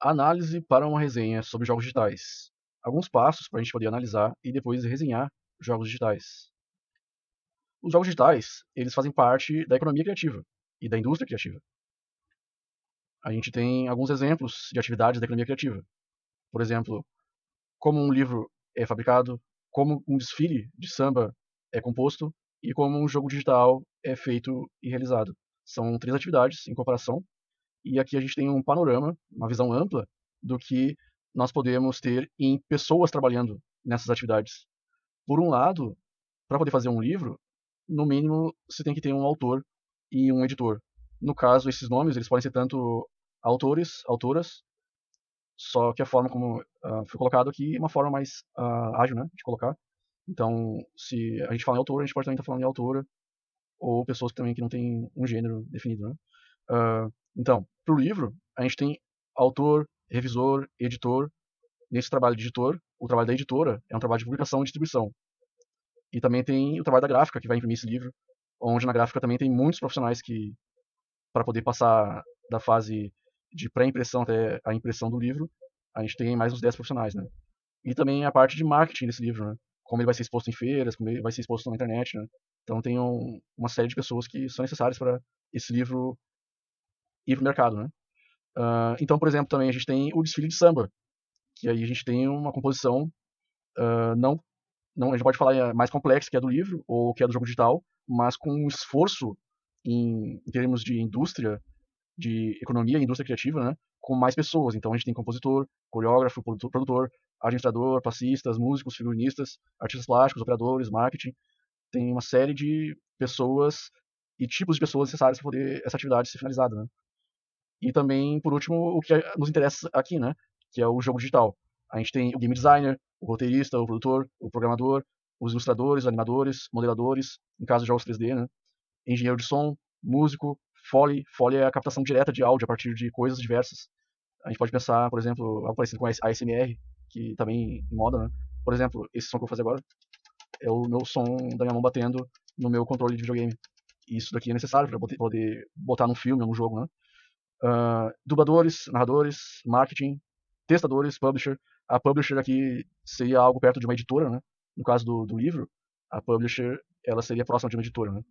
Análise para uma resenha sobre jogos digitais. Alguns passos para a gente poder analisar e depois resenhar jogos digitais. Os jogos digitais, eles fazem parte da economia criativa e da indústria criativa. A gente tem alguns exemplos de atividades da economia criativa. Por exemplo, como um livro é fabricado, como um desfile de samba é composto e como um jogo digital é feito e realizado. São três atividades em comparação e aqui a gente tem um panorama, uma visão ampla do que nós podemos ter em pessoas trabalhando nessas atividades. Por um lado, para poder fazer um livro, no mínimo você tem que ter um autor e um editor. No caso, esses nomes eles podem ser tanto autores, autoras, só que a forma como uh, foi colocado aqui é uma forma mais uh, ágil né, de colocar. Então, se a gente fala em autor, a gente pode também estar falando em autora, ou pessoas também que não têm um gênero definido. Né? Uh, então, para o livro, a gente tem autor, revisor, editor. Nesse trabalho de editor, o trabalho da editora é um trabalho de publicação e distribuição. E também tem o trabalho da gráfica, que vai imprimir esse livro, onde na gráfica também tem muitos profissionais que, para poder passar da fase de pré-impressão até a impressão do livro, a gente tem mais uns 10 profissionais, né? E também a parte de marketing desse livro, né? Como ele vai ser exposto em feiras, como ele vai ser exposto na internet, né? Então tem um, uma série de pessoas que são necessárias para esse livro ir para o mercado, né? Uh, então, por exemplo, também a gente tem o desfile de samba, que aí a gente tem uma composição uh, não, não, a gente pode falar é mais complexa que a do livro ou que é do jogo digital, mas com um esforço em, em termos de indústria, de economia e indústria criativa, né? Com mais pessoas. Então a gente tem compositor, coreógrafo, produtor, produtor administrador, passistas, músicos, figurinistas, artistas plásticos, operadores, marketing. Tem uma série de pessoas e tipos de pessoas necessárias para poder essa atividade ser finalizada, né? E também, por último, o que nos interessa aqui, né? Que é o jogo digital. A gente tem o game designer, o roteirista, o produtor, o programador, os ilustradores, animadores, modeladores, em caso de jogos 3D, né? Engenheiro de som, músico, Foley. Foley é a captação direta de áudio a partir de coisas diversas. A gente pode pensar, por exemplo, algo parecido com a ASMR, que também em moda, né? Por exemplo, esse som que eu vou fazer agora é o meu som da minha mão batendo no meu controle de videogame. Isso daqui é necessário para poder botar num filme num jogo, né? Uh, dubladores, narradores, marketing, testadores, publisher. A publisher aqui seria algo perto de uma editora, né? No caso do, do livro, a publisher ela seria próxima de uma editora, né?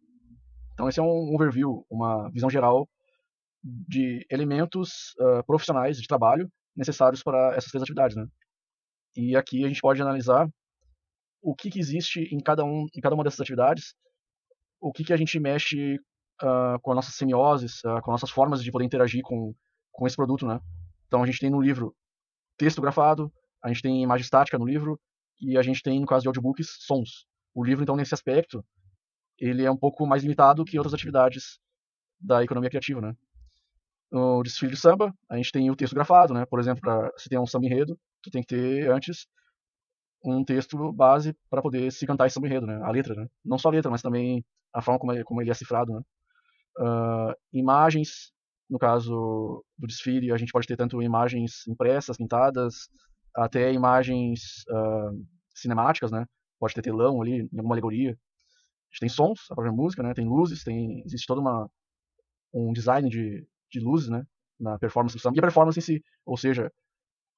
Então esse é um overview, uma visão geral de elementos uh, profissionais de trabalho necessários para essas três atividades, né? E aqui a gente pode analisar o que, que existe em cada, um, em cada uma dessas atividades, o que, que a gente mexe uh, com as nossas semioses, uh, com as nossas formas de poder interagir com, com esse produto, né? Então a gente tem no livro texto grafado, a gente tem imagem estática no livro e a gente tem, no caso de audiobooks, sons. O livro, então, nesse aspecto, ele é um pouco mais limitado que outras atividades da economia criativa, né? No desfile de samba, a gente tem o texto grafado, né? Por exemplo, para se tem um samba enredo, tu tem que ter antes um texto base para poder se cantar esse samba enredo, né? A letra, né? Não só a letra, mas também a forma como, como ele é cifrado, né? Uh, imagens, no caso do desfile, a gente pode ter tanto imagens impressas, pintadas, até imagens uh, cinemáticas, né? Pode ter telão ali, em alguma alegoria. A gente tem sons, a própria música, né? Tem luzes, tem existe todo uma um design de, de luzes, né? Na performance do samba. E a performance em si, ou seja,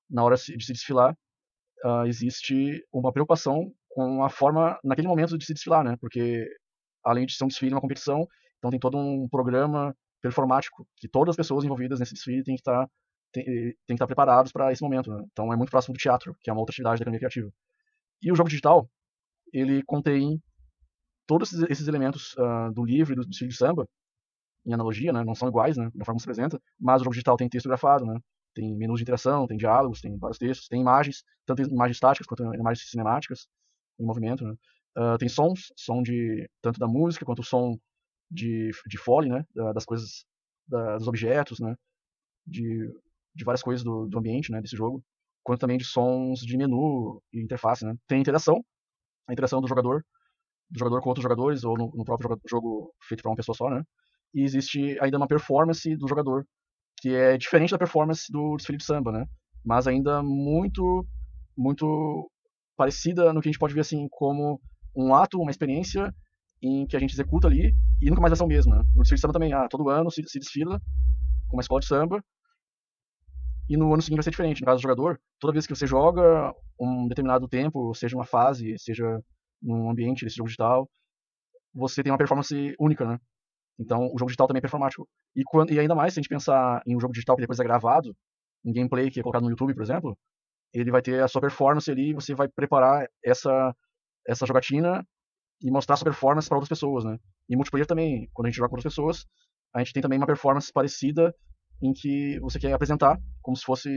na hora de se desfilar, uh, existe uma preocupação com a forma, naquele momento, de se desfilar, né? Porque, além de ser um desfile, uma competição, então tem todo um programa performático que todas as pessoas envolvidas nesse desfile têm que estar tem, tem que estar preparados para esse momento. Né? Então é muito próximo do teatro, que é uma outra atividade da economia criativa. E o jogo digital, ele contém todos esses elementos uh, do livro e do desfile de samba, em analogia, né? não são iguais, né? da forma como se apresenta, mas o jogo digital tem texto grafado, né? tem menus de interação, tem diálogos, tem vários textos, tem imagens, tanto imagens estáticas quanto imagens cinemáticas em movimento. Né? Uh, tem sons, som de tanto da música quanto o som de, de Foley, né, das coisas, da, dos objetos, né, de, de várias coisas do, do ambiente, né, desse jogo, quanto também de sons de menu e interface, né. Tem interação, a interação do jogador, do jogador com outros jogadores ou no, no próprio jogo, feito para uma pessoa só, né. E existe ainda uma performance do jogador, que é diferente da performance do desfile de samba, né, mas ainda muito, muito parecida no que a gente pode ver assim como um ato, uma experiência em que a gente executa ali e nunca mais vai ser o mesmo. Né? No desfile de samba também, ah, todo ano se, se desfila com uma escola de samba e no ano seguinte vai ser diferente. No caso do jogador, toda vez que você joga um determinado tempo, seja uma fase, seja num ambiente desse jogo digital, você tem uma performance única, né? Então, o jogo digital também é performático. E, quando, e ainda mais, se a gente pensar em um jogo digital que depois é gravado, em gameplay que é colocado no YouTube, por exemplo, ele vai ter a sua performance ali, você vai preparar essa, essa jogatina e mostrar a sua performance para outras pessoas, né? E multiplayer também, quando a gente joga com outras pessoas, a gente tem também uma performance parecida em que você quer apresentar, como se fosse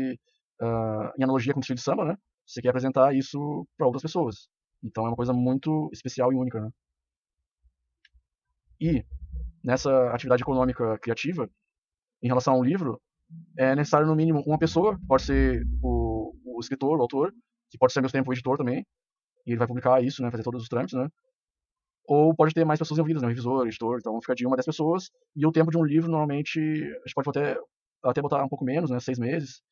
uh, em analogia com o estilo de samba, né? Você quer apresentar isso para outras pessoas. Então é uma coisa muito especial e única, né? E nessa atividade econômica criativa, em relação ao livro, é necessário no mínimo uma pessoa, pode ser o, o escritor, o autor, que pode ser ao mesmo tempo o editor também, e ele vai publicar isso, né, fazer todos os trâmites, né? Ou pode ter mais pessoas envolvidas, né, revisor, editor, então fica de uma das pessoas, e o tempo de um livro normalmente a gente pode até, até botar um pouco menos, né, seis meses,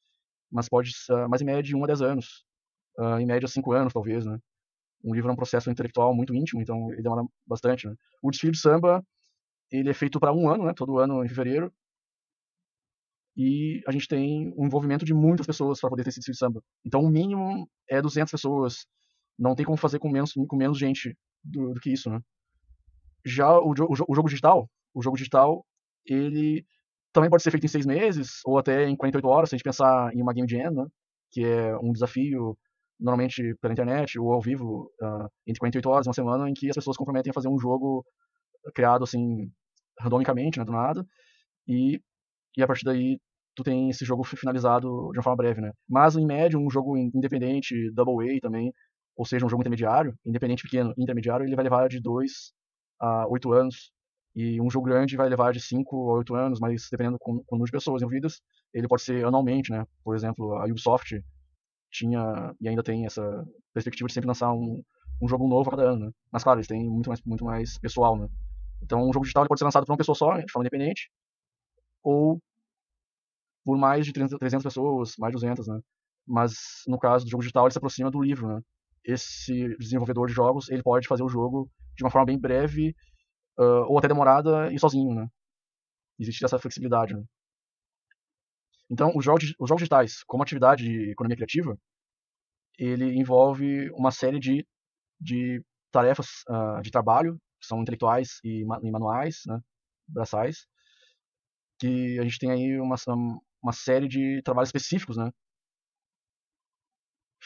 mas pode, mas em média de um a dez anos, uh, em média cinco anos talvez, né? Um livro é um processo intelectual muito íntimo, então ele demora bastante, né? O desfile de samba, ele é feito para um ano, né? Todo ano em fevereiro, e a gente tem um envolvimento de muitas pessoas para poder ter esse desfile de samba. Então, o mínimo é 200 pessoas. Não tem como fazer com menos, com menos gente do, do que isso, né? Já o, o, o, jogo digital, o jogo digital, ele também pode ser feito em seis meses ou até em 48 horas, se a gente pensar em uma game jam, né? Que é um desafio normalmente pela internet ou ao vivo uh, entre 48 horas e uma semana em que as pessoas comprometem a fazer um jogo criado assim randomicamente, né, do nada, e e a partir daí tu tem esse jogo finalizado de uma forma breve, né? Mas em média um jogo independente, double A também, ou seja, um jogo intermediário, independente pequeno, intermediário, ele vai levar de 2 a 8 anos. E um jogo grande vai levar de 5 a 8 anos, mas dependendo com, com o número de pessoas envolvidas, ele pode ser anualmente, né? Por exemplo, a Ubisoft tinha e ainda tem essa perspectiva de sempre lançar um, um jogo novo a cada ano, né? Mas claro, eles têm muito mais, muito mais pessoal, né? Então um jogo digital pode ser lançado por uma pessoa só, de forma independente, ou por mais de 300 pessoas, mais de 200, né? Mas no caso do jogo digital, ele se aproxima do livro, né? Esse desenvolvedor de jogos, ele pode fazer o jogo de uma forma bem breve uh, ou até demorada e sozinho, né? Existe essa flexibilidade, né? Então, os jogos, os jogos digitais, como atividade de economia criativa, ele envolve uma série de, de tarefas uh, de trabalho, que são intelectuais e, e manuais, né, braçais, que a gente tem aí uma, uma série de trabalhos específicos, né?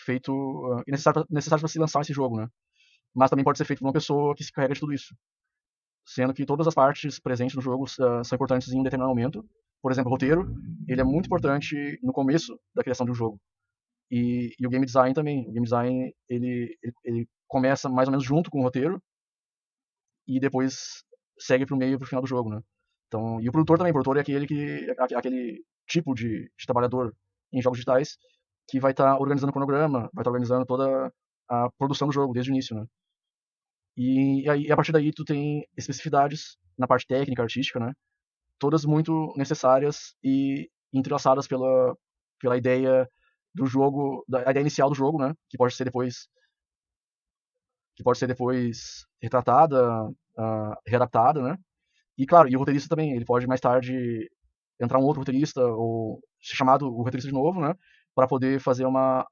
Feito uh, necessário necessário para se lançar esse jogo, né? Mas também pode ser feito por uma pessoa que se carrega de tudo isso, sendo que todas as partes presentes no jogo uh, são importantes em um determinado momento. Por exemplo, o roteiro, ele é muito importante no começo da criação de um jogo. E, e o game design também. O game design ele, ele, ele começa mais ou menos junto com o roteiro e depois segue para o meio para o final do jogo, né? Então, e o produtor também, o produtor é aquele que aquele tipo de, de trabalhador em jogos digitais que vai estar tá organizando o cronograma, vai estar tá organizando toda a produção do jogo desde o início, né? E, aí, a partir daí tu tem especificidades na parte técnica, artística, né? Todas muito necessárias e entrelaçadas pela, pela ideia do jogo, da ideia inicial do jogo, né? Que pode ser depois que pode ser depois retratada, uh, readaptada, né? E claro, e o roteirista também, ele pode mais tarde entrar um outro roteirista ou ser chamado o roteirista de novo, né, para poder fazer uma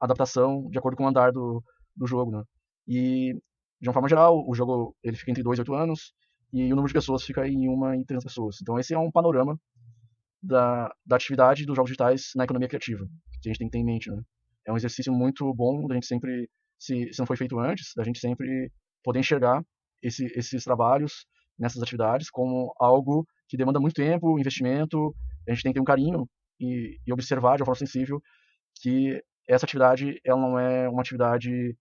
adaptação de acordo com o andar do, do jogo, né? E de uma forma geral, o jogo ele fica entre 2 e 8 anos e o número de pessoas fica em uma em 300 pessoas. Então esse é um panorama da, da atividade dos jogos digitais na economia criativa, que a gente tem que ter em mente, né? É um exercício muito bom da gente sempre, se, se não foi feito antes, da gente sempre poder enxergar esse, esses trabalhos nessas atividades como algo que demanda muito tempo, investimento. A gente tem que ter um carinho e, e observar de uma forma sensível que essa atividade ela não é uma atividade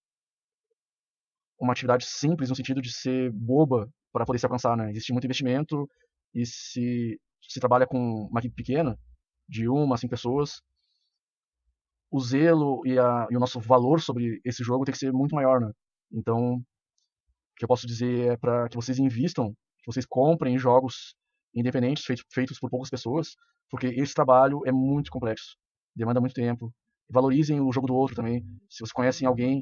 uma atividade simples no sentido de ser boba para poder se alcançar, né? Existe muito investimento e se se trabalha com uma equipe pequena, de uma a cinco pessoas, o zelo e, a, e o nosso valor sobre esse jogo tem que ser muito maior, né? Então, o que eu posso dizer é para que vocês invistam vocês comprem jogos independentes feitos, feitos por poucas pessoas, porque esse trabalho é muito complexo, demanda muito tempo. Valorizem o jogo do outro também. Se vocês conhecem alguém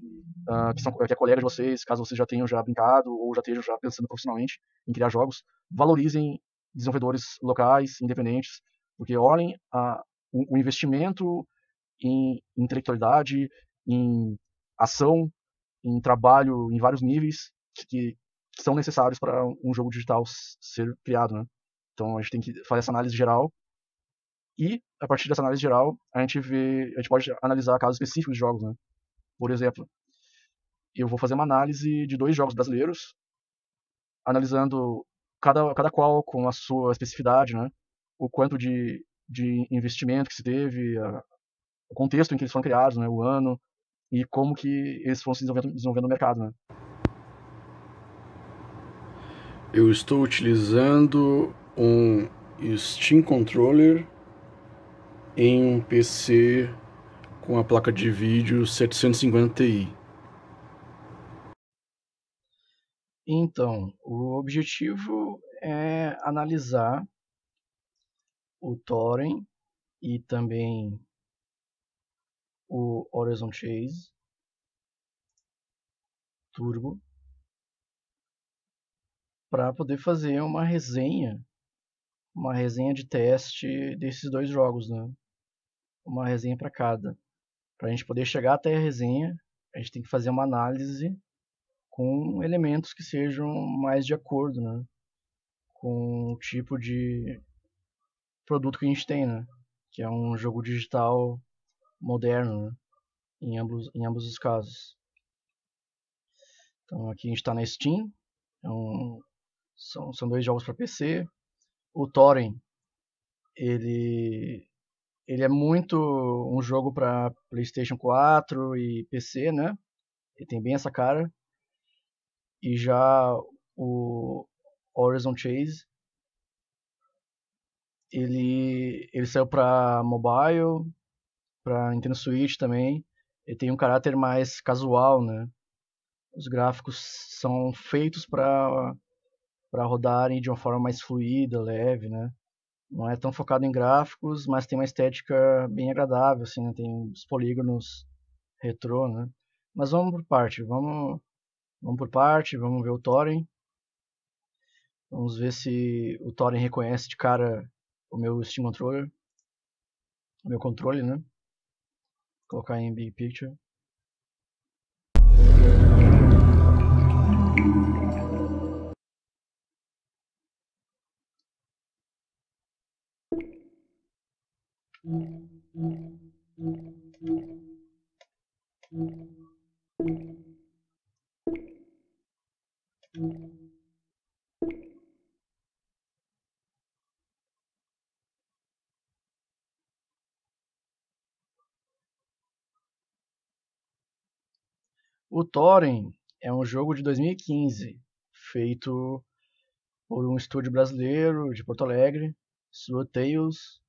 uh, que, são, que é colega de vocês, caso vocês já tenham já brincado ou já estejam já pensando profissionalmente em criar jogos, valorizem desenvolvedores locais, independentes, porque olhem a, o, o investimento em intelectualidade, em ação, em trabalho em vários níveis que, que são necessários para um jogo digital ser criado, né? Então a gente tem que fazer essa análise geral e a partir dessa análise geral a gente vê, a gente pode analisar casos específicos de jogos, né? Por exemplo, eu vou fazer uma análise de dois jogos brasileiros, analisando cada, cada qual com a sua especificidade, né? O quanto de, de investimento que se teve, a, o contexto em que eles foram criados, né? O ano e como que eles foram se desenvolvendo, desenvolvendo no mercado, né? Eu estou utilizando um Steam Controller em um PC com a placa de vídeo 750 Ti. Então, o objetivo é analisar o Torrent e também o Horizon Chase Turbo para poder fazer uma resenha, uma resenha de teste desses dois jogos, né? Uma resenha para cada. Para a gente poder chegar até a resenha, a gente tem que fazer uma análise com elementos que sejam mais de acordo, né? Com o tipo de produto que a gente tem, né? Que é um jogo digital moderno, né? Em ambos, em ambos os casos. Então aqui a gente está na Steam, é são, são dois jogos para PC. O Torrent, ele, ele é muito um jogo para PlayStation 4 e PC, né? Ele tem bem essa cara. E já o Horizon Chase, ele, ele saiu para mobile, para Nintendo Switch também. Ele tem um caráter mais casual, né? Os gráficos são feitos para para rodarem de uma forma mais fluida, leve, né? Não é tão focado em gráficos, mas tem uma estética bem agradável, assim, né? Tem os polígonos retrô, né? Mas vamos por parte, vamos Vamos por parte, vamos ver o Thorin. Vamos ver se o Thorin reconhece de cara o meu Steam Controller. O meu controle, né? Vou colocar em Big Picture. O Thorin é um jogo de 2015, feito por um estúdio brasileiro de Porto Alegre, Sword Tales.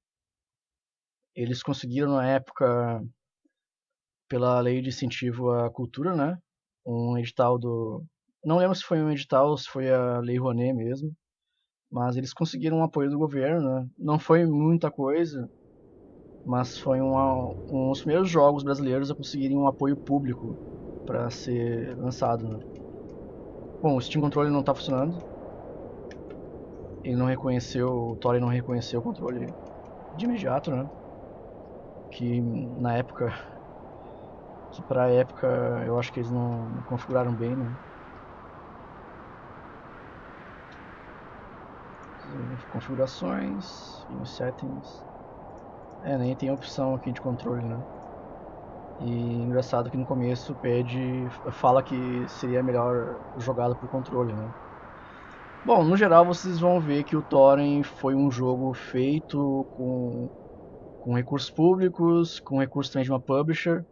Eles conseguiram na época, pela lei de incentivo à cultura, né, um edital do, não lembro se foi um edital ou se foi a Lei Rouanet mesmo, mas eles conseguiram um apoio do governo, né? Não foi muita coisa, mas foi uma, um dos primeiros jogos brasileiros a conseguirem um apoio público para ser lançado. Né? Bom, o Steam Controle não está funcionando. Ele não reconheceu, o Tori não reconheceu o controle de imediato, né? Que na época, que pra época eu acho que eles não, não configuraram bem, né? Configurações, settings. É, nem tem opção aqui de controle, né? E engraçado que no começo pede, fala que seria melhor jogado por controle, né? Bom, no geral vocês vão ver que o Thorin foi um jogo feito com, com recursos públicos, com recursos também de uma publisher,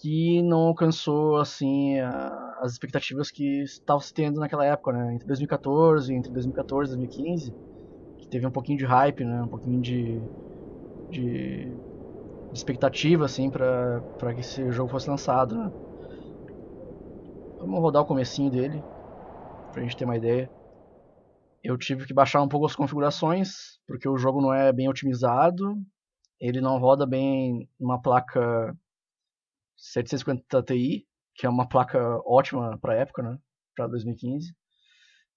que não alcançou assim a, as expectativas que estavam se tendo naquela época, né? Entre 2014, entre 2014 e 2015, que teve um pouquinho de hype, né? Um pouquinho de, de de expectativa assim para para que esse jogo fosse lançado, né? Vamos rodar o comecinho dele pra gente ter uma ideia. Eu tive que baixar um pouco as configurações porque o jogo não é bem otimizado. Ele não roda bem numa placa 750 Ti, que é uma placa ótima para época, né? Para 2015.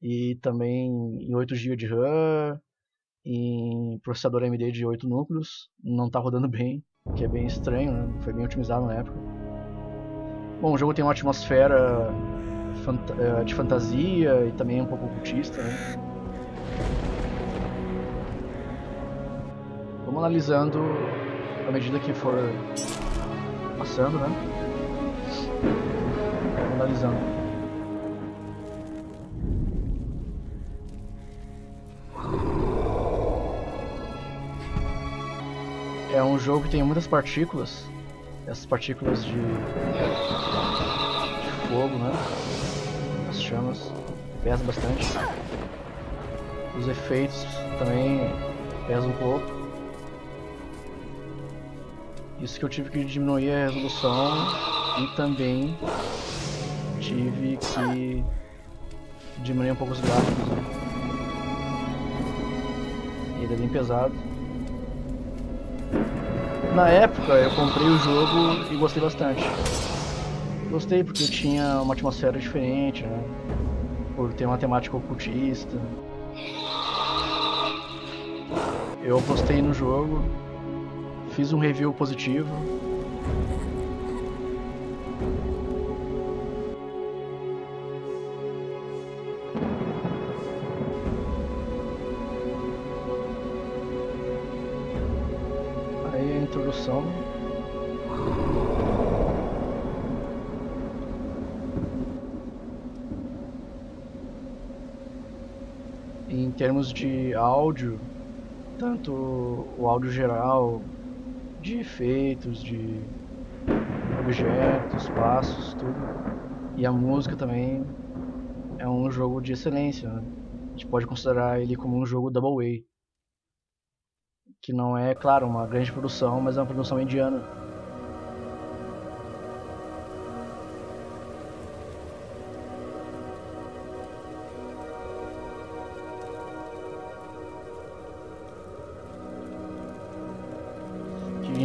E também em 8 GB de RAM em processador AMD de 8 núcleos, não está rodando bem, que é bem estranho, né? foi bem otimizado na época. Bom, o jogo tem uma atmosfera eh, de fantasia e também um pouco ocultista. Né? Vamos analisando à medida que for passando, né? Analisando. É um jogo que tem muitas partículas. Essas partículas de, de fogo, né? As chamas. Pesa bastante. Os efeitos também pesam um pouco. Isso que eu tive que diminuir a resolução e também tive que diminuir um pouco os gráficos. Né? Ele é bem pesado. Na época eu comprei o jogo e gostei bastante. Gostei porque tinha uma atmosfera diferente, né? Por ter uma temática ocultista. Eu apostei no jogo, fiz um review positivo. introdução. Em termos de áudio, tanto o áudio geral, de efeitos, de objetos, passos, tudo, e a música também é um jogo de excelência. Né? A gente pode considerar ele como um jogo double A que não é, claro, uma grande produção, mas é uma produção mediana.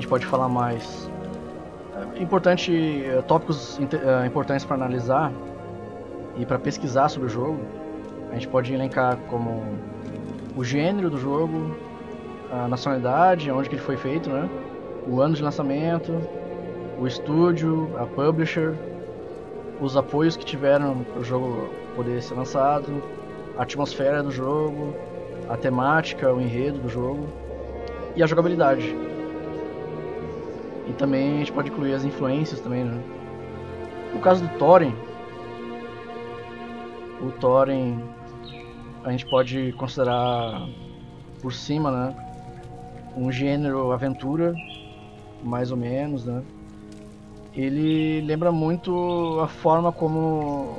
Gente pode falar mais? É importante, é, tópicos é, importantes para analisar e para pesquisar sobre o jogo. A gente pode elencar como o gênero do jogo, a nacionalidade, onde que ele foi feito, né? O ano de lançamento, o estúdio, a publisher, os apoios que tiveram para o jogo poder ser lançado, a atmosfera do jogo, a temática, o enredo do jogo e a jogabilidade. E também a gente pode incluir as influências também, né? No caso do Thorin, o Thorin a gente pode considerar por cima, né? um gênero aventura, mais ou menos, né? Ele lembra muito a forma como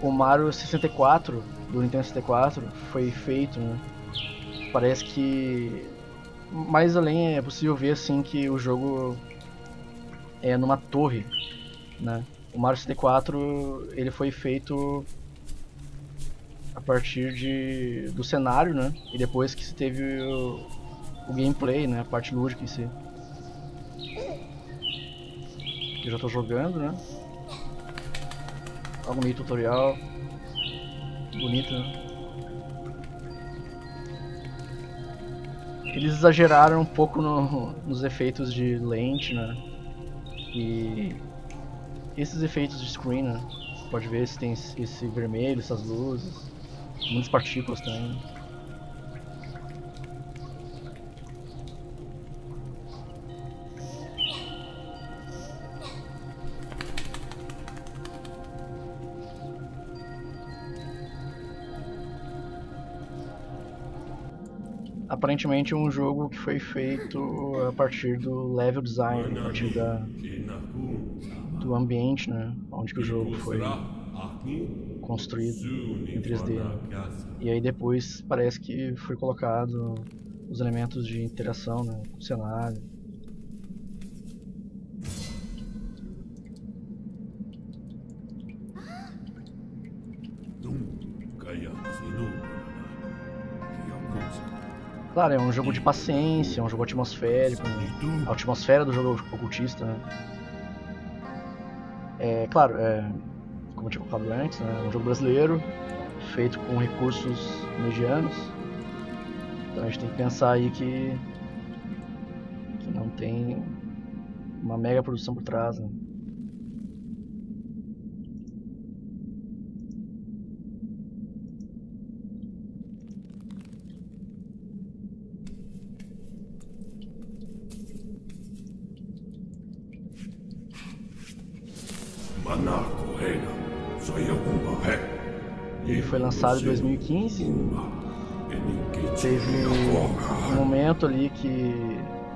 o Mario 64 do Nintendo 64 foi feito, né? Parece que mais além é possível ver assim que o jogo é numa torre, né? O Mario 64 ele foi feito a partir de do cenário, né? E depois que se teve o, o gameplay, né? A parte lúdica em si. Eu já tô jogando, né? Algo meio tutorial. Bonito, né? Eles exageraram um pouco no, nos efeitos de lente, né? E esses efeitos de screen, né? Pode ver se tem esse vermelho, essas luzes, muitas partículas também. Aparentemente um jogo que foi feito a partir do level design, a partir da, do ambiente, né, onde que o jogo foi construído em 3D. Né? E aí depois parece que foi colocado os elementos de interação, né, com o cenário. Claro, é um jogo de paciência, é um jogo atmosférico, a atmosfera do jogo ocultista, né? É, claro, é, como eu tinha falado antes, né, é um jogo brasileiro, feito com recursos medianos. Então a gente tem que pensar aí que, que não tem uma mega produção por trás. Né? Ele foi lançado em 2015. Teve um momento ali que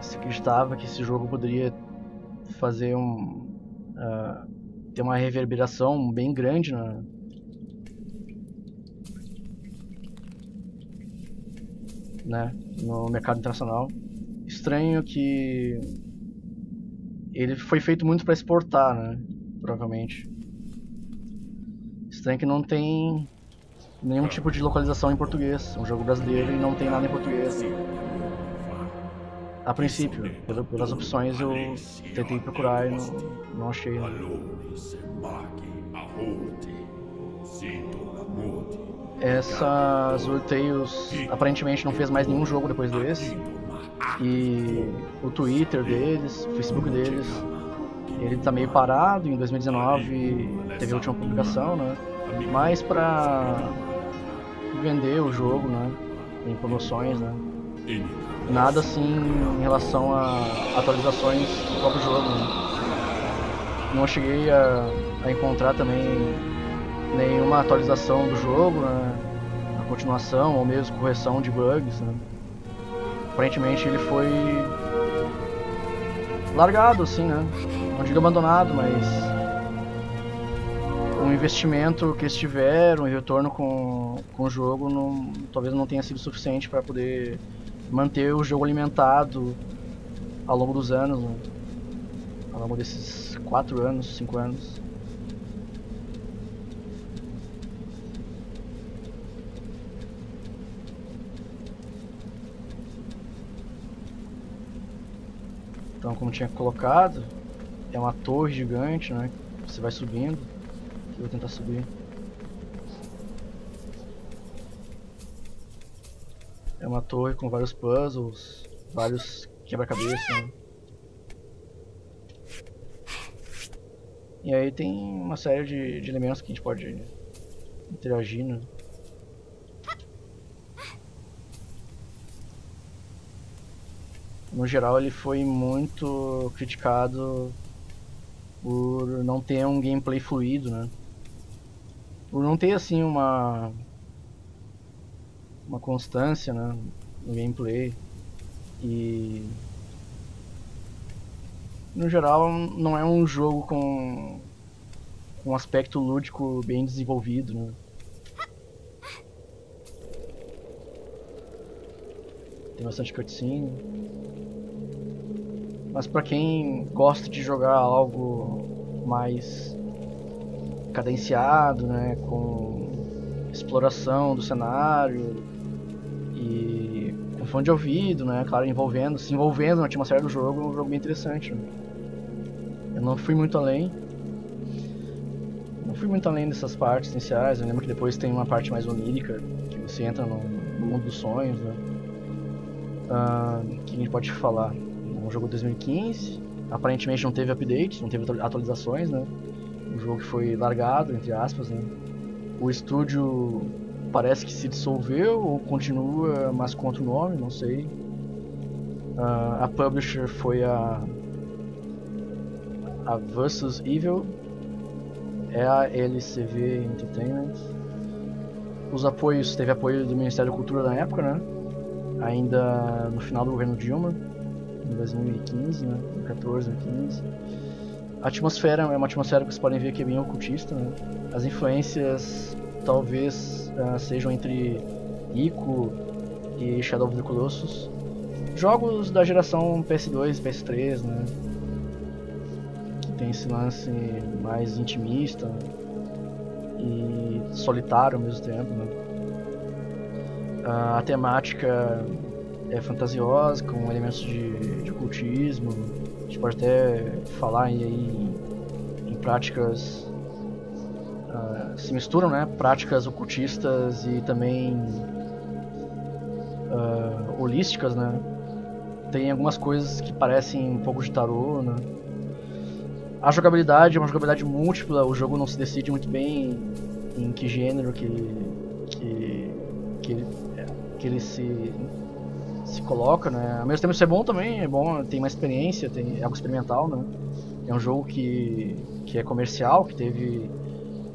se acreditava que esse jogo poderia fazer um. Uh, ter uma reverberação bem grande na, né, no mercado internacional. Estranho que ele foi feito muito para exportar, né? Provavelmente. Estranho que não tem nenhum tipo de localização em português. É um jogo brasileiro e não tem nada em português. A princípio, pelas opções eu tentei procurar e não, não achei. Né? Essa Zorteios aparentemente não fez mais nenhum jogo depois desse. E o Twitter deles, o Facebook deles, ele tá meio parado. Em 2019 teve a última publicação, né? Mas pra vender o jogo, né? Em promoções, né? Nada assim em relação a atualizações do próprio jogo. Né? Não cheguei a, a, encontrar também nenhuma atualização do jogo, né? A continuação ou mesmo correção de bugs, né? Aparentemente ele foi largado assim, né? Não digo abandonado, mas o investimento que eles tiveram o retorno com, com o jogo não, talvez não tenha sido suficiente para poder manter o jogo alimentado ao longo dos anos, ao longo desses 4 anos, 5 anos. Então, como tinha colocado, é uma torre gigante, né? Você vai subindo. Eu vou tentar subir. É uma torre com vários puzzles, vários quebra-cabeça. Né? E aí tem uma série de, de, elementos que a gente pode interagir, né? No geral ele foi muito criticado por não ter um gameplay fluido, né? Por não ter assim uma uma constância né, no gameplay e no geral não é um jogo com um aspecto lúdico bem desenvolvido né? tem bastante cutscene mas para quem gosta de jogar algo mais cadenciado né com exploração do cenário e com fone de ouvido, né? Claro, envolvendo, se envolvendo na atmosfera do jogo, é um jogo bem interessante. Né? Eu não fui muito além. Não fui muito além dessas partes iniciais. Eu lembro que depois tem uma parte mais onírica, que você entra no, no mundo dos sonhos, né? Uh, que a gente pode falar? Jogo de 2015. Aparentemente não teve updates, não teve atualizações, né? Um jogo foi largado, entre aspas, né? O estúdio parece que se dissolveu ou continua, mas com outro nome, não sei. Uh, a publisher foi a a Versus Evil, é a LCV Entertainment. Os apoios, teve apoio do Ministério da Cultura na época, né? Ainda no final do governo Dilma, em 2015, né? 2014, 2015. A atmosfera é uma atmosfera que vocês podem ver que é bem ocultista, né? As influências talvez uh, sejam entre Ico e Shadow of the Colossus. Jogos da geração PS2, PS3, né? Que tem esse lance mais intimista e solitário ao mesmo tempo, né? A temática é fantasiosa, com elementos de, de ocultismo. A gente pode até falar aí em, em práticas se misturam, né? Práticas ocultistas e também uh, holísticas, né? Tem algumas coisas que parecem um pouco de tarô, né? A jogabilidade é uma jogabilidade múltipla, o jogo não se decide muito bem em que gênero que, que, que, ele, que ele se, se coloca, né? Ao mesmo tempo isso é bom também, é bom, tem uma experiência, tem é algo experimental, né? É um jogo que, que é comercial, que teve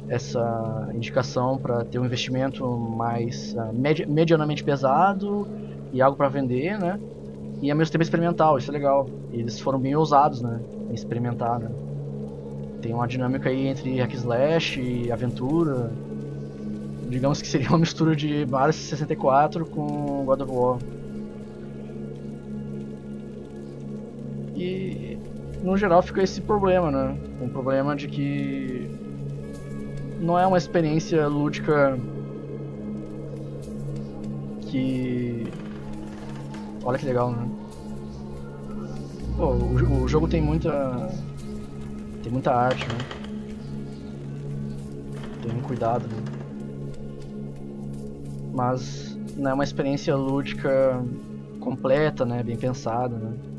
essa indicação para ter um investimento mais uh, medianamente pesado e algo para vender, né? E ao mesmo tempo experimental, isso é legal. E eles foram bem ousados, né? Em experimentar, né? Tem uma dinâmica aí entre hack slash e aventura. Digamos que seria uma mistura de Mario 64 com God of War. E no geral fica esse problema, né? Um problema de que não é uma experiência lúdica que. Olha que legal, né? Pô, o, o jogo tem muita. Tem muita arte, né? Tem um cuidado, né? Mas não é uma experiência lúdica completa, né? Bem pensada, né?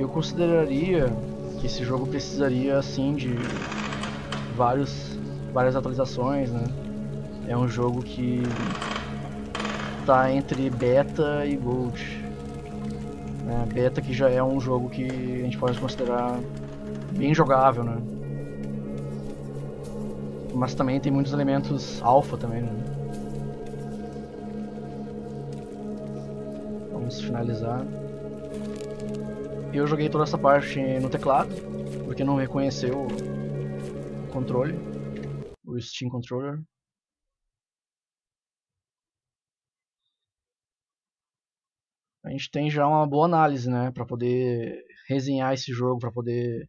Eu consideraria que esse jogo precisaria assim de vários várias atualizações, né? É um jogo que tá entre beta e gold. Né? Beta que já é um jogo que a gente pode considerar bem jogável, né? Mas também tem muitos elementos alpha também, né? Vamos finalizar. Eu joguei toda essa parte no teclado, porque não reconheceu o controle, o Steam Controller. A gente tem já uma boa análise, né, para poder resenhar esse jogo, para poder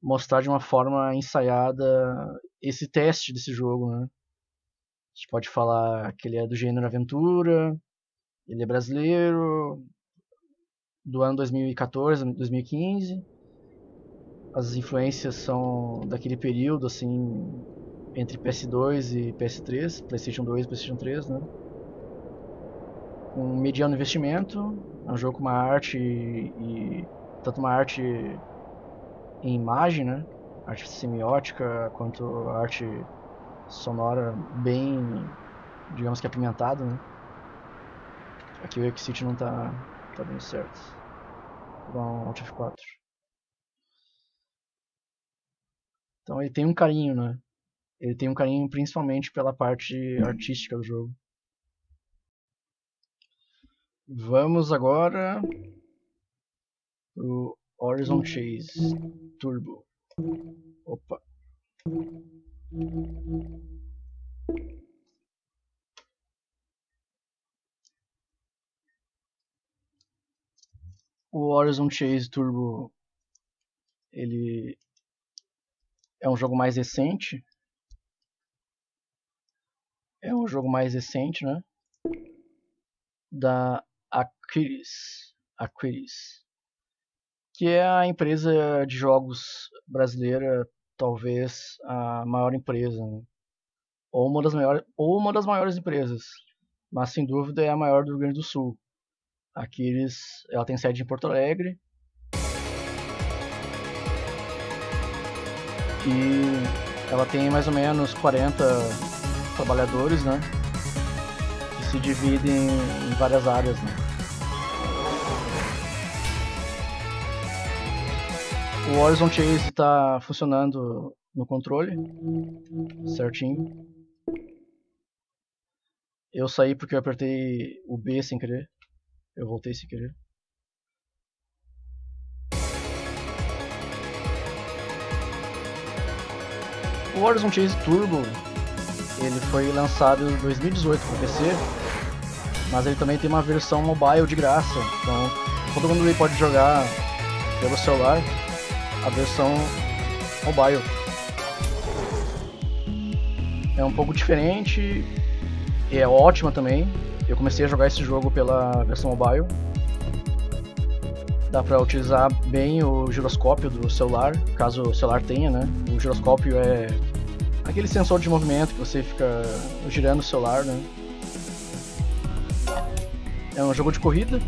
mostrar de uma forma ensaiada esse teste desse jogo, né? A gente pode falar que ele é do gênero aventura, ele é brasileiro, do ano 2014, 2015. As influências são daquele período, assim, entre PS2 e PS3, PlayStation 2 e PlayStation 3, né? Um mediano investimento, é um jogo com uma arte e, e tanto uma arte em imagem, né? Arte semiótica quanto arte sonora bem, digamos que apimentada, né? Aqui o Exit não tá tá dando certo. Dar um Alt F4. Então ele tem um carinho, né? Ele tem um carinho principalmente pela parte artística do jogo. Vamos agora pro Horizon Chase Turbo. Opa. O Horizon Chase Turbo ele é um jogo mais recente. É um jogo mais recente, né? Da Aquiris, Aquiris, que é a empresa de jogos brasileira, talvez a maior empresa, né? ou uma das maiores, ou uma das maiores empresas, mas sem dúvida é a maior do Rio Grande do Sul. Eles, ela tem sede em Porto Alegre. E ela tem mais ou menos 40 trabalhadores, né? Que se dividem em várias áreas, né? O Horizon Chase está funcionando no controle, certinho. Eu saí porque eu apertei o B sem querer. Eu voltei sem querer. O Horizon Chase Turbo ele foi lançado em 2018 para PC, mas ele também tem uma versão mobile de graça. Então todo mundo aí pode jogar pelo celular a versão mobile. É um pouco diferente e é ótima também. Eu comecei a jogar esse jogo pela versão mobile. Dá para utilizar bem o giroscópio do celular, caso o celular tenha, né? O giroscópio é aquele sensor de movimento que você fica girando o celular, né? É um jogo de corrida.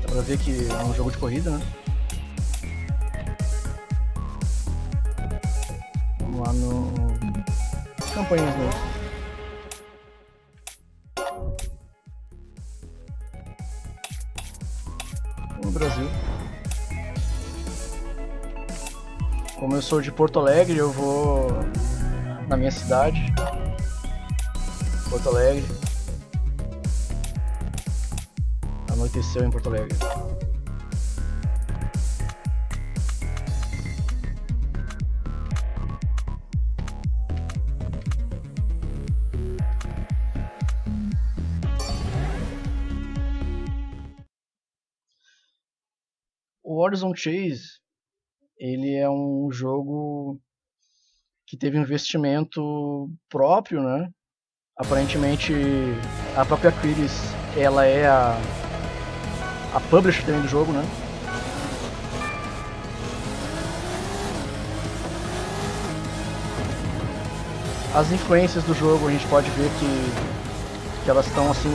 Dá pra ver que é um jogo de corrida, né? Vamos lá no. Campanhas mesmo. Brasil. Como eu sou de Porto Alegre, eu vou na minha cidade, Porto Alegre. Anoiteceu em Porto Alegre. Horizon Chase ele é um jogo que teve um investimento próprio, né? Aparentemente a própria Quiris, ela é a a publisher também do jogo, né? As influências do jogo a gente pode ver que, que elas estão assim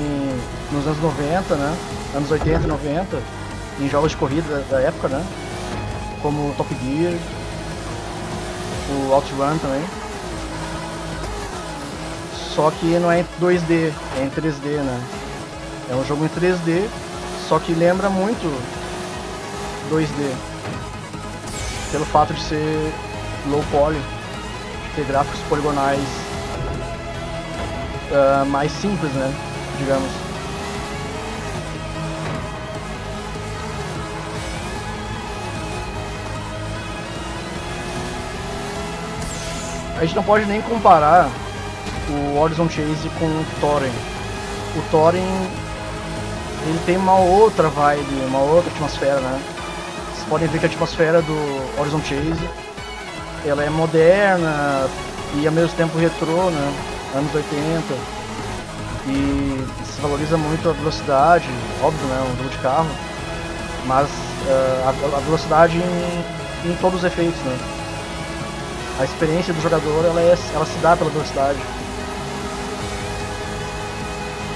nos anos 90, né? Anos 80 e 90, em jogos de corrida da época, né? Como Top Gear, o OutRun também. Só que não é em 2D, é em 3D, né? É um jogo em 3D, só que lembra muito 2D. Pelo fato de ser low poly, ter gráficos poligonais uh, mais simples, né? Digamos. A gente não pode nem comparar o Horizon Chase com o Thorin. O Thorin ele tem uma outra vibe, uma outra atmosfera, né? Vocês podem ver que a atmosfera do Horizon Chase ela é moderna e ao mesmo tempo retrô, né? Anos 80. E se valoriza muito a velocidade, óbvio, né? Um jogo de carro, mas uh, a, a, velocidade em, em todos os efeitos, né? A experiência do jogador ela, é, ela se dá pela velocidade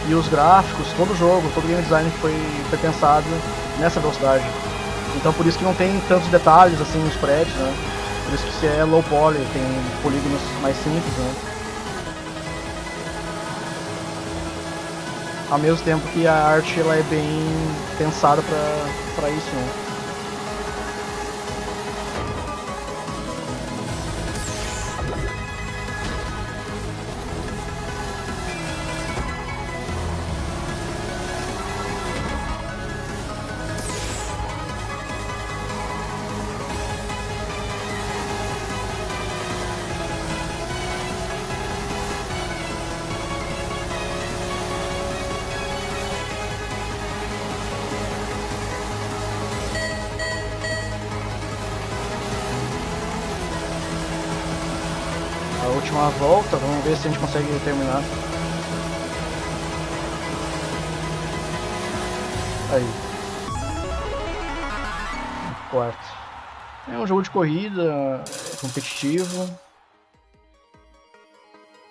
e os gráficos, todo jogo, todo game design foi, foi pensado nessa velocidade. Então por isso que não tem tantos detalhes assim nos prédios, né? Por isso que se é low poly, tem polígonos mais simples, né? Ao mesmo tempo que a arte ela é bem pensada para isso, né? É um jogo de corrida, competitivo.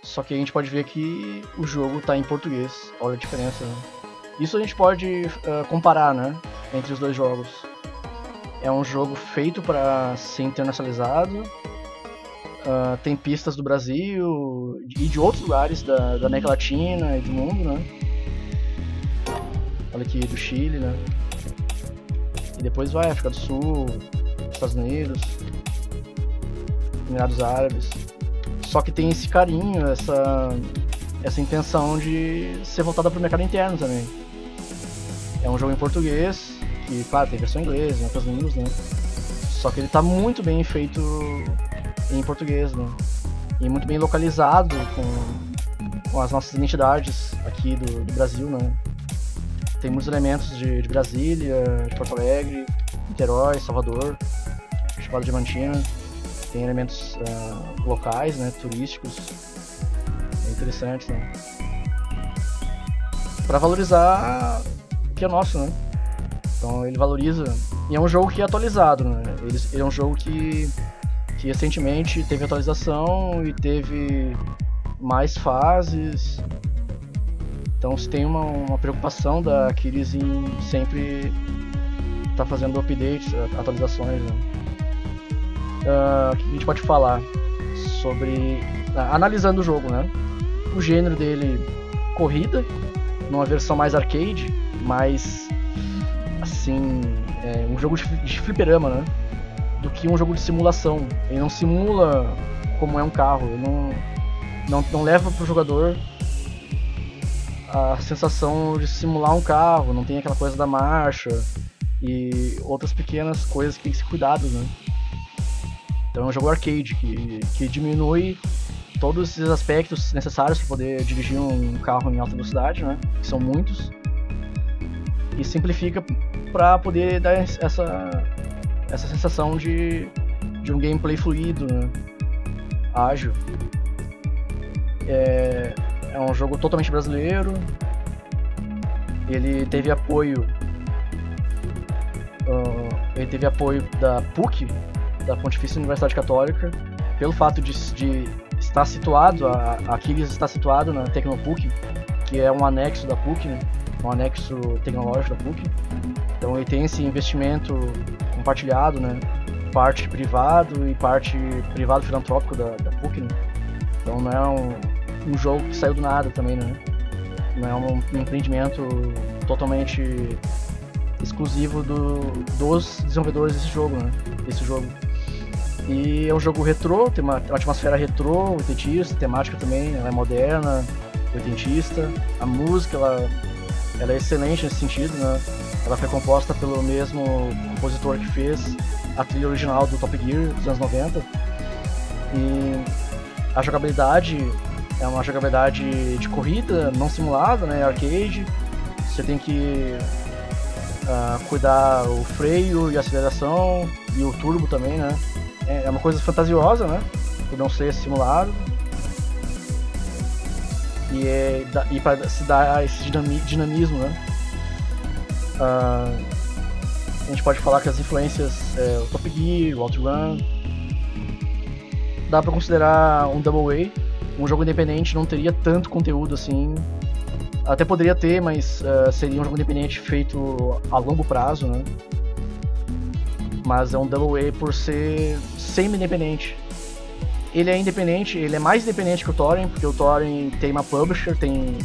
Só que a gente pode ver que o jogo está em português. Olha a diferença. Né? Isso a gente pode uh, comparar, né? Entre os dois jogos. É um jogo feito para ser internacionalizado Uh, tem pistas do Brasil e de outros lugares da, da América Latina e do mundo, né? Olha aqui, do Chile, né? E depois vai África do Sul, Estados Unidos, Emirados Árabes. Só que tem esse carinho, essa, essa intenção de ser voltada para o mercado interno também. É um jogo em português, que, claro, tem versão em inglês, em outras línguas, né? Só que ele está muito bem feito em português, né? E muito bem localizado com, com as nossas identidades aqui do, do Brasil, né? Tem muitos elementos de, de, Brasília, de Porto Alegre, Niterói, Salvador, Chapada Diamantina. Tem elementos uh, locais, né? Turísticos. É interessante, né? Para valorizar o que é nosso, né? Então ele valoriza. E é um jogo que é atualizado, né? Ele, ele é um jogo que que recentemente teve atualização e teve mais fases. Então se tem uma, uma preocupação da Aquiles em sempre estar tá fazendo updates, atualizações. Né? Uh, o que a gente pode falar sobre. Analisando o jogo, né? O gênero dele, corrida, numa versão mais arcade, mais. assim. É, um jogo de, de fliperama, né? Do que um jogo de simulação. Ele não simula como é um carro, ele não, não, não leva pro jogador a sensação de simular um carro, não tem aquela coisa da marcha e outras pequenas coisas que tem que ser cuidado, né? Então é um jogo arcade que, que diminui todos esses aspectos necessários para poder dirigir um carro em alta velocidade, né? Que são muitos. E simplifica para poder dar essa, essa sensação de, de um gameplay fluido, né? ágil. É, é um jogo totalmente brasileiro. Ele teve apoio. Uh, ele teve apoio da PUC, da Pontifícia Universidade Católica, pelo fato de, de estar situado, a, Aquiles está situado na Tecnopuc, que é um anexo da PUC, né? um anexo tecnológico da PUC. Então ele tem esse investimento compartilhado, né? parte privado e parte privado filantrópico da, da PUC. Né? Então não é um, um jogo que saiu do nada também, né? Não é um, um empreendimento totalmente exclusivo do, dos desenvolvedores desse jogo, né? Esse jogo. E é um jogo retrô, tem uma, uma atmosfera retrô, oitentista, temática também, ela é moderna, oitentista. A música, ela, ela é excelente nesse sentido, né? Ela foi composta pelo mesmo compositor que fez a trilha original do Top Gear dos anos 90. E a jogabilidade é uma jogabilidade de corrida, não simulada, né? Arcade. Você tem que uh, cuidar o freio e a aceleração e o turbo também, né? É, é uma coisa fantasiosa, né? Por não ser simulado. E, é, e para se dar esse dinamismo, né? Uh, a gente pode falar que as influências é, o Top Gear, o OutRun. Dá para considerar um Double A. Um jogo independente não teria tanto conteúdo assim. Até poderia ter, mas uh, seria um jogo independente feito a longo prazo, né? Mas é um Double A por ser semi-independente. Ele é independente, ele é mais independente que o Thorin, porque o Thorin tem uma publisher, tem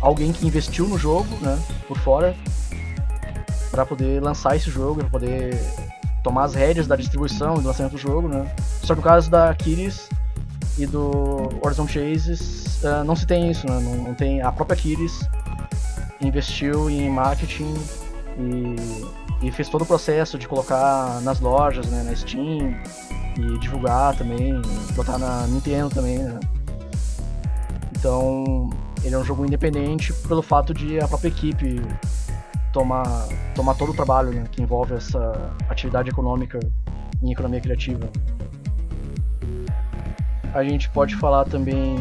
alguém que investiu no jogo, né, por fora, para poder lançar esse jogo, para poder tomar as rédeas da distribuição e do lançamento do jogo, né. Só que no caso da Kiris e do Horizon Chases, uh, não se tem isso, né, não, não tem a própria Kiris investiu em marketing e e fez todo o processo de colocar nas lojas, né, na Steam e divulgar também, botar na Nintendo também, né? Então, ele é um jogo independente pelo fato de a própria equipe tomar, tomar todo o trabalho né, que envolve essa atividade econômica em economia criativa. A gente pode falar também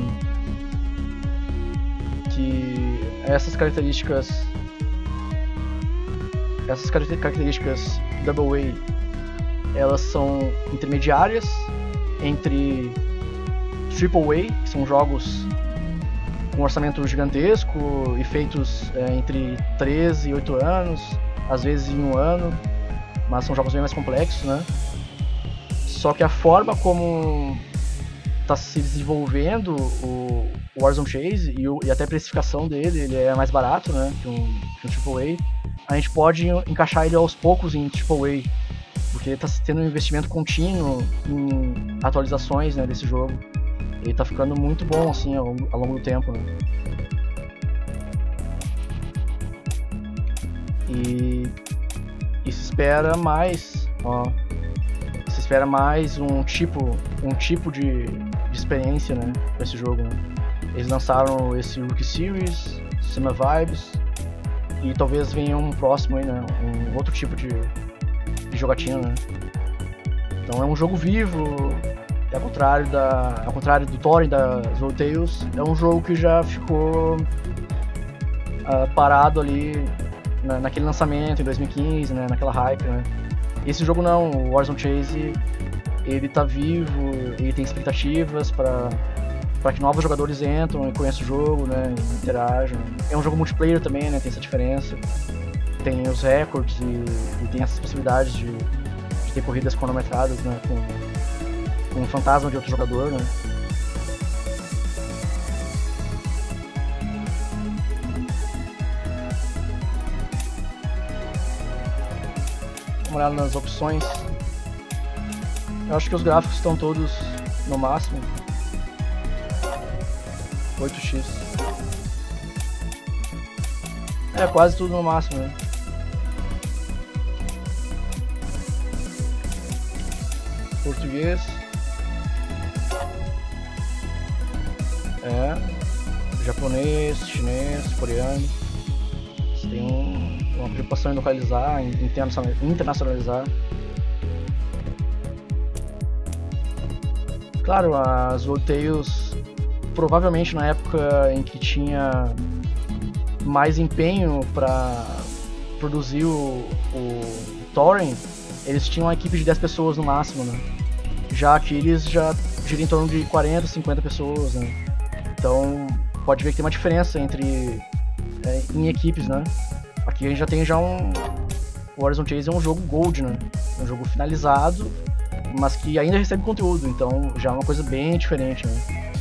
que essas características essas características Double A, elas são intermediárias entre Triple A, que são jogos com orçamento gigantesco e feitos é, entre 13 e 8 anos, às vezes em um ano, mas são jogos bem mais complexos, né? Só que a forma como está se desenvolvendo o Warzone Chase e, o, e, até a precificação dele, ele é mais barato, né, que um, que um AAA a gente pode encaixar ele aos poucos em AAA, porque ele está tendo um investimento contínuo em atualizações né, desse jogo. Ele está ficando muito bom assim ao, ao longo do tempo. Né? E, e, se espera mais, ó, espera mais um tipo, um tipo de, de experiência, né, esse jogo. Né? Eles lançaram esse Rookie Series, Summer Vibes, e talvez venha um próximo aí, né? Um outro tipo de, de jogatina, né? Então é um jogo vivo, ao contrário, da, ao contrário do Thorin da Zoe Tales, é um jogo que já ficou uh, parado ali na, naquele lançamento em 2015, né? Naquela hype, né? Esse jogo não, o Warzone Chase, ele tá vivo, ele tem expectativas para para que novos jogadores entram e conheçam o jogo, né, interajam. É um jogo multiplayer também, né, tem essa diferença. Tem os recordes e, e tem essas possibilidades de, de, ter corridas cronometradas, né, com, com um fantasma de outro jogador, né. uma olhada nas opções. Eu acho que os gráficos estão todos no máximo. 8x. É, quase tudo no máximo, né? Português. É. Japonês, chinês, coreano. Você tem um, uma preocupação em localizar, em internacionalizar. Claro, as Tales provavelmente na época em que tinha mais empenho para produzir o, o Thorin, eles tinham uma equipe de 10 pessoas no máximo, né? Já que eles já giram em torno de 40, 50 pessoas, né? Então pode ver que tem uma diferença entre é, em equipes, né? Aqui a gente já tem já um o Horizon Chase é um jogo gold, né? Um jogo finalizado, mas que ainda recebe conteúdo, então já é uma coisa bem diferente, né?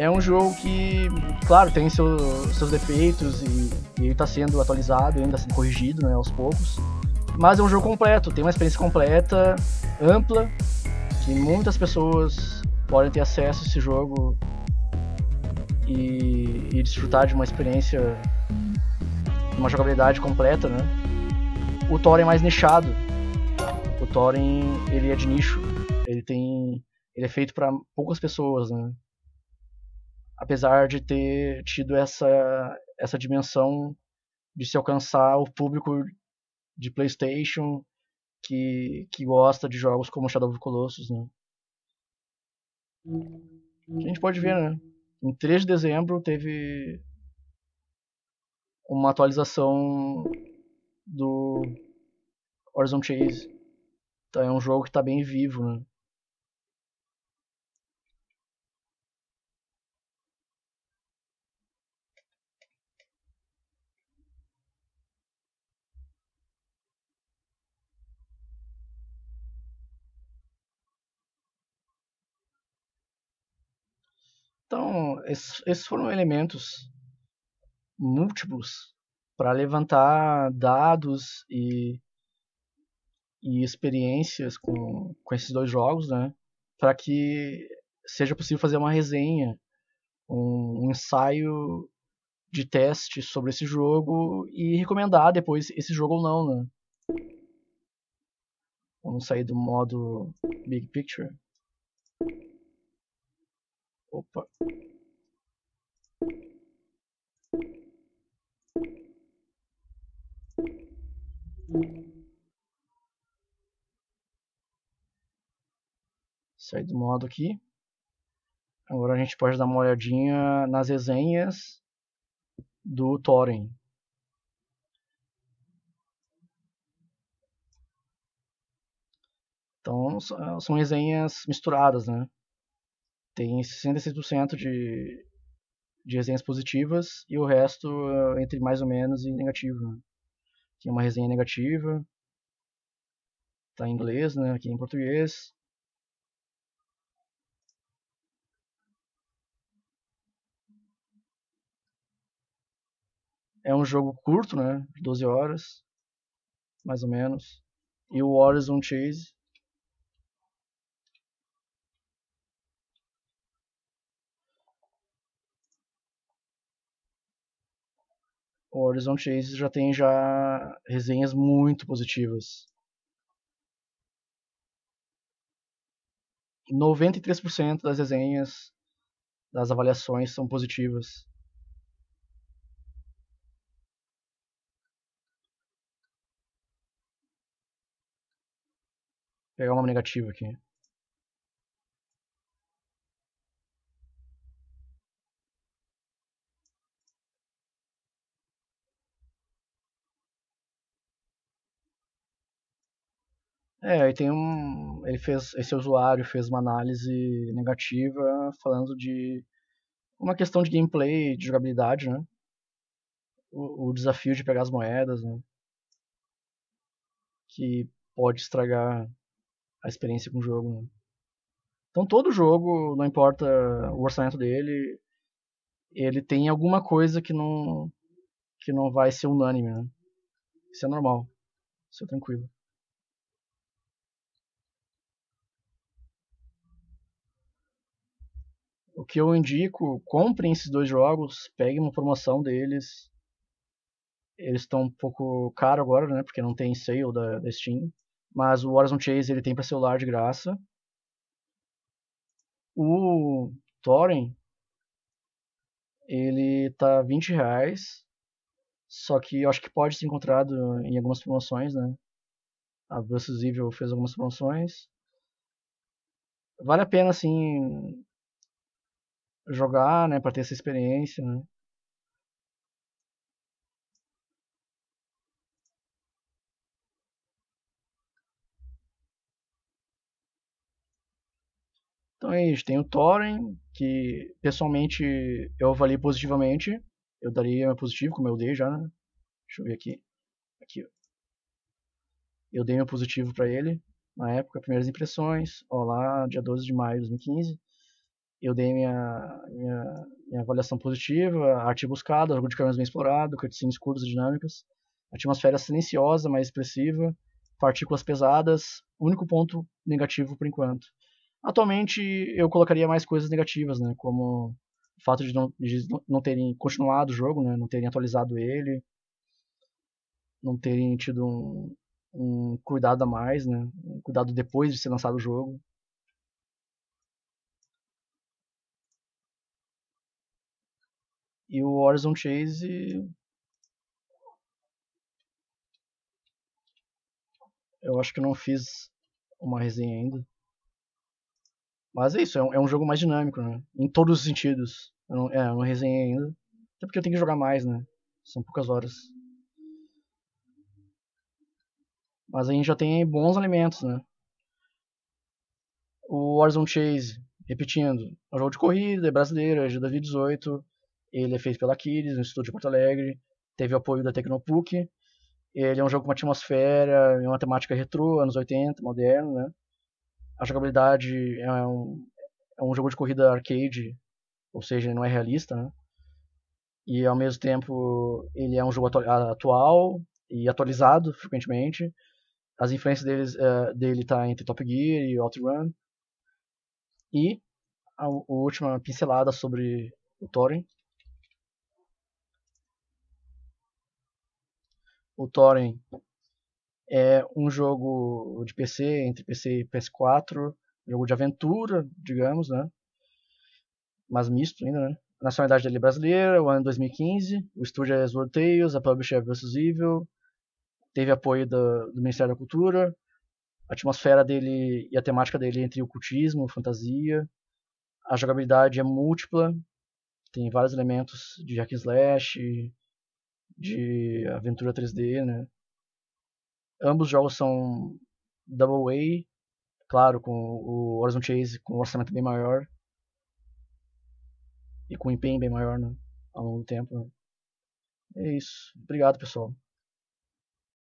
é um jogo que, claro, tem seu, seus defeitos e, e ele está sendo atualizado, ainda sendo corrigido né, aos poucos. Mas é um jogo completo, tem uma experiência completa, ampla, que muitas pessoas podem ter acesso a esse jogo e, e desfrutar de uma experiência, uma jogabilidade completa, né? O Thorin é mais nichado. O Thorin, ele é de nicho. Ele tem, ele é feito para poucas pessoas, né? apesar de ter tido essa, essa dimensão de se alcançar o público de PlayStation que, que gosta de jogos como Shadow of the Colossus, né? A gente pode ver, né? Em 3 de dezembro teve uma atualização do Horizon Chase. Então é um jogo que está bem vivo, né? Então, esses, foram elementos múltiplos para levantar dados e, e experiências com, com esses dois jogos, né? Para que seja possível fazer uma resenha, um, um ensaio de teste sobre esse jogo e recomendar depois esse jogo ou não, né? Vamos sair do modo Big Picture. Opa. Sair do modo aqui. Agora a gente pode dar uma olhadinha nas resenhas do Thorin. Então são resenhas misturadas, né? tem 66% de, de resenhas positivas e o resto uh, entre mais ou menos e negativo. Né? Tem uma resenha negativa, está em inglês, né? aqui em português. É um jogo curto, né? 12 horas, mais ou menos. E o Horizon Chase o Horizon Chase já tem já resenhas muito positivas. 93% das resenhas, das avaliações são positivas. Pegar uma negativa aqui. É, e tem um. Ele fez. Esse usuário fez uma análise negativa falando de uma questão de gameplay, de jogabilidade, né? O, o desafio de pegar as moedas, né? Que pode estragar a experiência com o jogo, né? Então todo jogo, não importa o orçamento dele, ele tem alguma coisa que não que não vai ser unânime, né? Isso é normal. Isso é tranquilo. O que eu indico, comprem esses dois jogos, peguem uma promoção deles. Eles estão um pouco caro agora, né? Porque não tem sale da, da Steam. Mas o Horizon Chase ele tem para celular de graça. O Thorin ele tá 20 reais. Só que eu acho que pode ser encontrado em algumas promoções, né? A Versus Evil fez algumas promoções. Vale a pena, assim, jogar, né? Pra ter essa experiência, né? Então é isso, tem o Thorin, que pessoalmente eu avaliei positivamente. Eu daria meu positivo, como eu dei já, né? Deixa eu ver aqui. Aqui, ó. Eu dei meu positivo para ele na época, primeiras impressões. Ó, lá, dia 12 de maio de 2015. Eu dei minha, minha, minha avaliação positiva, arte buscada, jogo de câmeras bem explorado, cutscenes curtas e dinâmicas, atmosfera silenciosa, mais expressiva, partículas pesadas, único ponto negativo por enquanto. Atualmente eu colocaria mais coisas negativas, né? Como o fato de não, de não terem continuado o jogo, né? Não terem atualizado ele, não terem tido um, um cuidado a mais, né? Um cuidado depois de ser lançado o jogo. E o Horizon Chase eu acho que não fiz uma resenha ainda. Mas é isso, é um, é um jogo mais dinâmico, né? Em todos os sentidos. Eu não, é, eu não resenhei ainda. Até porque eu tenho que jogar mais, né? São poucas horas. Mas a gente já tem bons elementos, né? O Horizon Chase, repetindo, é um jogo de corrida, é brasileiro, é de 2018. Ele é feito pela Aquiles, no estúdio de Porto Alegre. Teve apoio da Tecnopuc. Ele é um jogo com uma atmosfera e uma temática retrô, anos 80, moderno, né? A jogabilidade é um, é um jogo de corrida arcade, ou seja, não é realista, né? E ao mesmo tempo ele é um jogo atual e atualizado frequentemente. As influências deles, uh, dele tá entre Top Gear e OutRun. E a, a última pincelada sobre o Thorin. O Thorin é um jogo de PC, entre PC e PS4, jogo de aventura, digamos, né? Mas misto ainda, né? A nacionalidade dele é brasileira, o ano 2015, o estúdio é Sword Tales, a publisher é Versus Evil, teve apoio do, do Ministério da Cultura, a atmosfera dele e a temática dele é entre ocultismo, fantasia, a jogabilidade é múltipla, tem vários elementos de hack slash, de aventura 3D, né? Ambos os jogos são Double A, claro, com o Horizon Chase com um orçamento bem maior e com um empenho bem maior né, ao longo do tempo. Né. É isso. Obrigado, pessoal.